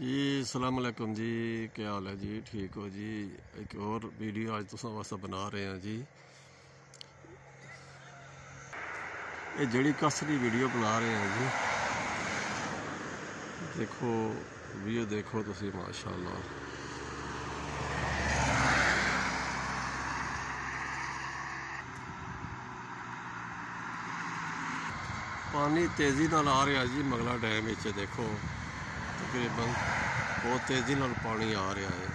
ਜੀ, ਅਸਲਾਮ ਅਲੈਕੁਮ ਜੀ, ਕੀ ਹਾਲ ਹੈ ਜੀ? ਠੀਕ ਹੋ ਜੀ? ਇੱਕ ਹੋਰ ਵੀਡੀਓ ਅੱਜ ਤੁਸੀਂ ਵਾਸਤੇ ਬਣਾ ਰਹੇ ਹਾਂ ਜੀ। ਇਹ ਜਿਹੜੀ ਕਸਰੀ ਵੀਡੀਓ ਬਣਾ ਰਹੇ ਹਾਂ ਜੀ, ਦੇਖੋ, ਵੀਡੀਓ ਦੇਖੋ ਤੁਸੀਂ, ਮਾਸ਼ਾਅੱਲਾ। ਪਾਣੀ ਤੇਜ਼ੀ ਨਾਲ ਆ ਰਿਹਾ ਜੀ, ਮਗਲਾ ਡੈਮ ਵਿੱਚ, ਦੇਖੋ। ਤਕਰੀਬਨ ਬਹੁਤ ਤੇਜ਼ੀ ਨਾਲ ਪਾਣੀ ਆ ਰਿਹਾ ਹੈ।